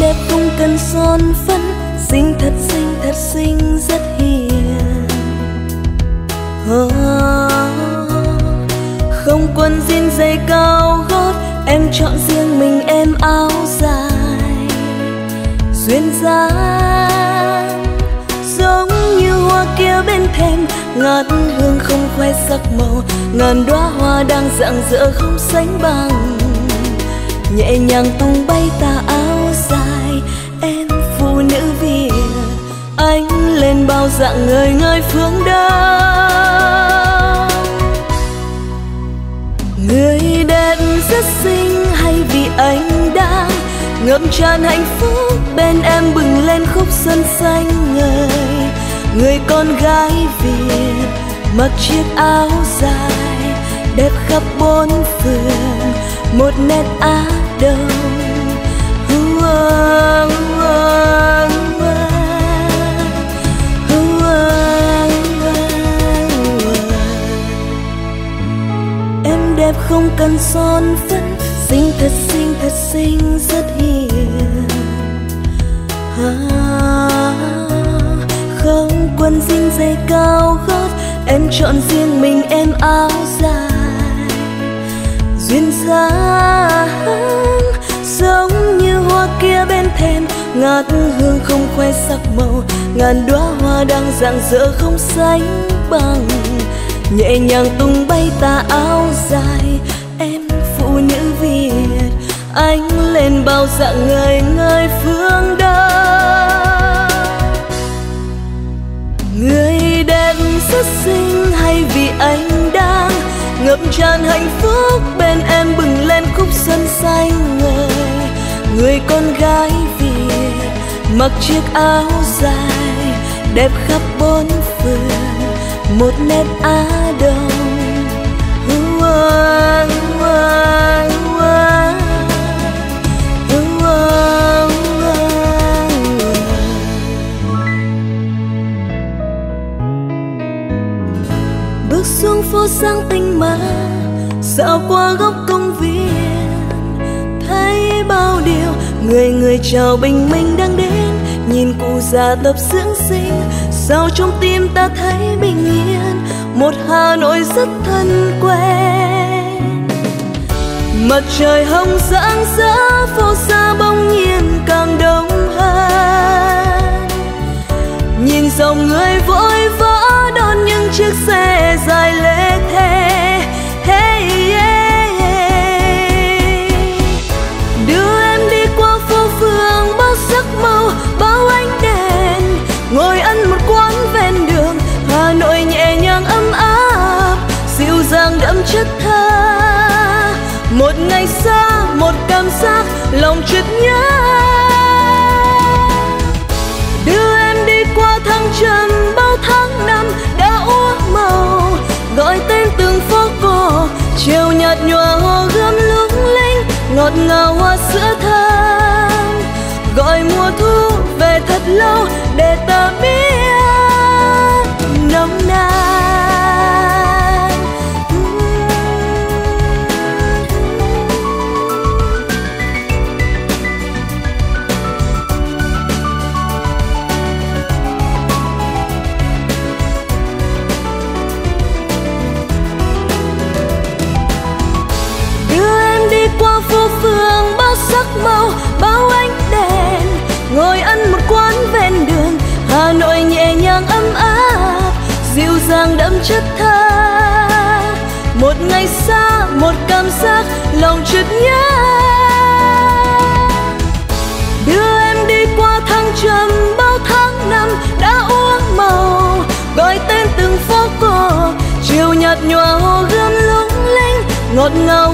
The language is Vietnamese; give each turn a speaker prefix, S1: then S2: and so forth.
S1: đẹp không cần son phấn xinh thật xinh thật xinh rất hiền. Oh, không quần jean giày cao gót em chọn riêng mình em áo dài. Duyên dáng giống như hoa kia bên thềm ngát hương không khoe sắc màu ngàn đóa hoa đang rạng rỡ không sánh bằng. Nhẹ nhàng tung bay tà dạng người ngơi phương đông. Người đẹp rất xinh hay vì anh đang ngập tràn hạnh phúc, bên em bừng lên khúc xuân xanh ngời. Người con gái việt mặc chiếc áo dài, đẹp khắp bốn phường một nét á đông hương đẹp không cần son phấn. Xinh thật xinh thật xinh rất hiền. À, không quần jean giày cao gót em chọn riêng mình em áo dài. Duyên dáng giống như hoa kia bên thềm ngát hương không khoe sắc màu. Ngàn đóa hoa đang rạng rỡ không sánh bằng nhẹ nhàng tung bay tà áo dài, em phụ nữ việt. Anh lên bao dạng người ngơi phương đông. Người đẹp rất xinh hay vì anh đang ngập tràn hạnh phúc, bên em bừng lên khúc xuân xanh ngời. Người con gái việt mặc chiếc áo dài, đẹp khắp bốn phương một nét á đông bước xuống phố sang tinh mà dạo qua góc công viên. Thấy bao điều người người chào bình minh đang già tập dưỡng sinh, sao trong tim ta thấy bình yên? Một hà nội rất thân quen. Mặt trời hồng sáng rỡ phố xa bỗng nhiên càng đông hơn. Nhìn dòng người vội vã ngày xa, một cảm giác lòng chợt nhớ. Đưa em đi qua thăng trầm bao tháng năm, đã úa màu gọi tên từng phố cổ. Chiều nhạt nhòa hồ gươm lung linh, ngọt ngào hoa sữa thơm. Chất tha. Một ngày xa, một cảm giác lòng chợt nhớ. Đưa em đi qua thăng trầm bao tháng năm đã úa màu, gọi tên từng phố cổ, chiều nhạt nhòa hồ gươm lung linh, ngọt ngào